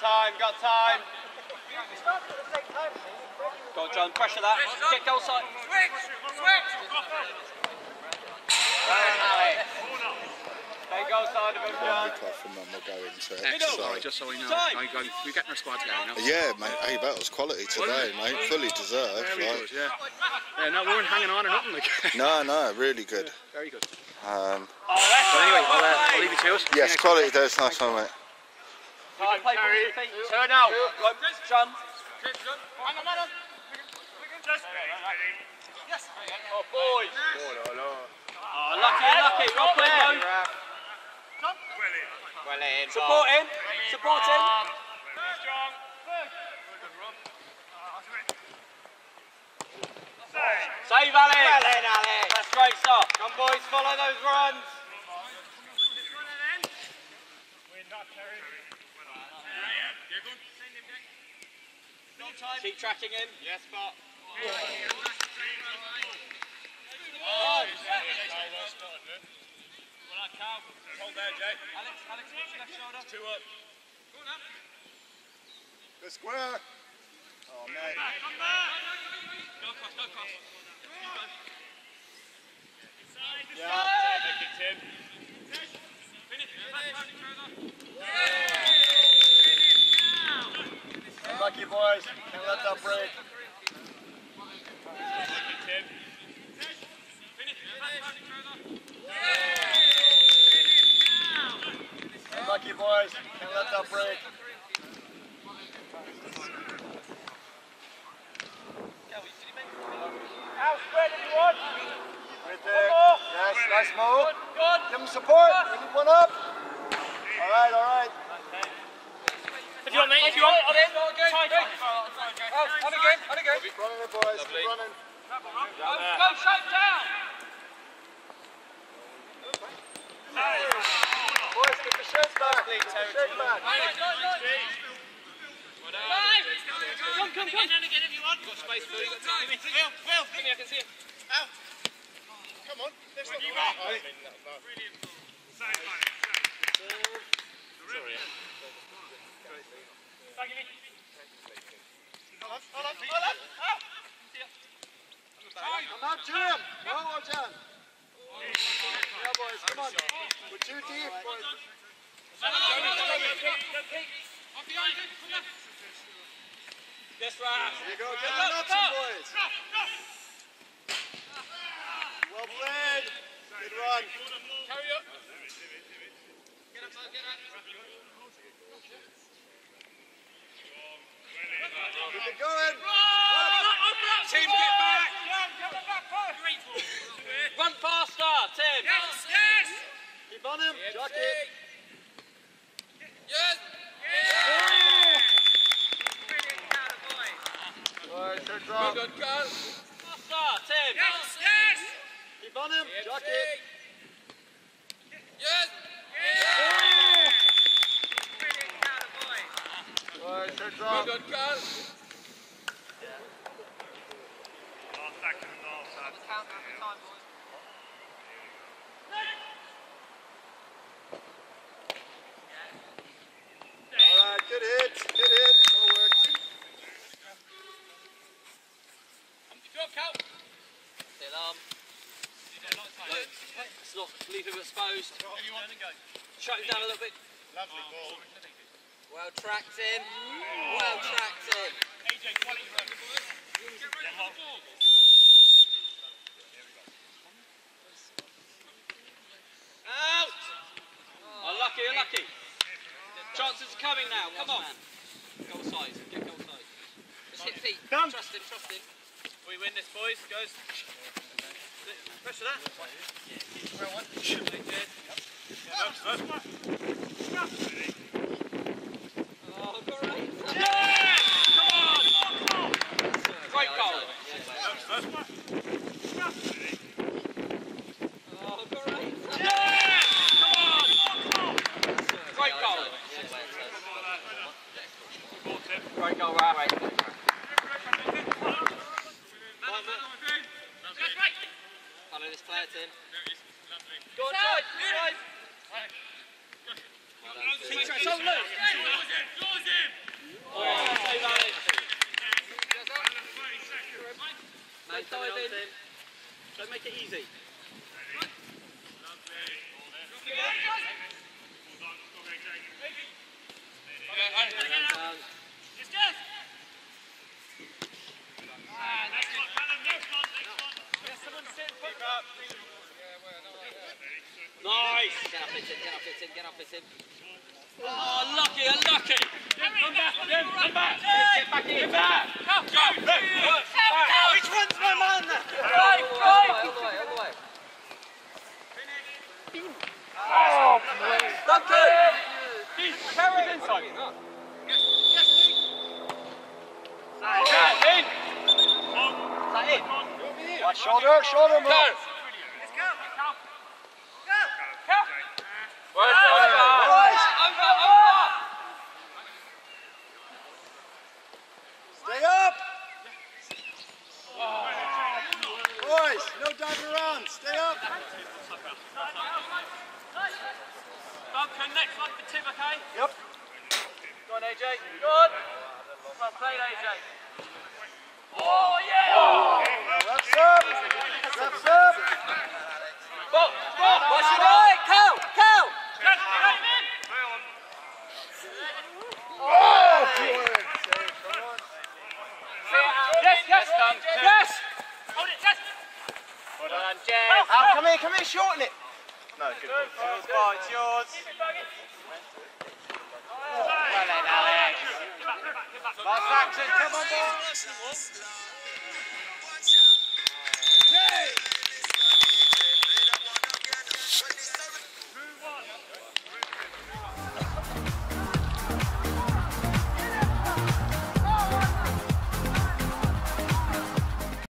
got time, got time. Go on, John, pressure that. Get goal side. Stay goal side of him, John. Wycliffe and then we'll go into Middle. Sorry, exercise. just so we know. Time. Are you going, we're getting our squad together now. Yeah, mate. Hey, that was quality today, mate. Fully deserved. Very Like, good, yeah. Yeah, no, we weren't hanging on or nothing. Like. no, no, really good. Very good. Um, So anyway, I'll, uh, I'll leave you to it. See you yes, quality. There's nice one, mate. Time, play ball with your feet. Turn out. Go, John. Oh, boys. Oh, lucky, lucky. Well played, Mo. Well in. Support him. Support him. Save Ali. Well in, Ali. That's great stuff. Come boys, follow those runs. Keep tracking him. Yes, Bob. Good square. Oh, mate. Lucky boys. Can't let that break. Lucky boys. Can't let that break. Right there. Yes, nice move. Give him support. We need one up. All right, all right. If you want, mate, if you want. On in. Try, try. Oh, on again, on again. Keep running it, boys. Keep running. Go, go, shut down. Boys, get the shirts back. Get the shirts back. Come, come, come. again if you want. Got space, Phil. You got time. Phil, Phil, give me, I can see him. Come on. Let's not Come on, Jim. No, John. Yeah, boys, come on. We're too deep, boys. Yes, right. There you go. Get the nuts in, boys. Well played. Good run. Keep it going. Tim, get back. Run faster, Tim. Yes, yes. Keep on him. Jockey. Boys, heads up. Faster, Tim. Keep on him. Jockey. Boys, heads up. All right, good hits. Good hits. Well worked. Still arm. Leave him exposed. Shut him down a little bit. Lovely ball. Well tracked in. Well tracked in. Out! Oh, unlucky, unlucky. Chances are coming now. Come on. Goal side. Get goal side. Just hit feet. Trust him, trust him. We win this, boys. Goes. That. That's that's oh, great. Goal. Oh, great. Great goal. Great goal, right? Follow this player, Tim. Go on, Joy. Joy. Keep track. So loose. In. Don't make it easy. Nice. get up, it's in, get up, it's in, get up, it's in. Oh, unlucky. Come back, come back. Get back in. Get back. Go, go. Which one's my man? Right, right. All the way, all the way. Duncan. Carry it inside. Yeah, in. Is that in? Watch shoulder, shoulder move. Well Boys, Over, over. stay up. Boys, no diving around. Stay up. Duncan, next one for Tim, okay? Yep. Go on, AJ. Good. Well played, AJ. Oh, yeah. Reps up. Reps up. Box, box. Watch your right, Cal, Cal. Oh, good save. Come on. Yes, yes, Duncan. Yes. Hold it, yes. Well done, Jeff. Al, come here, come here, shorten it. No, good. Boy, it's yours. Well done, Alex. Last action, come on, boy. Hey!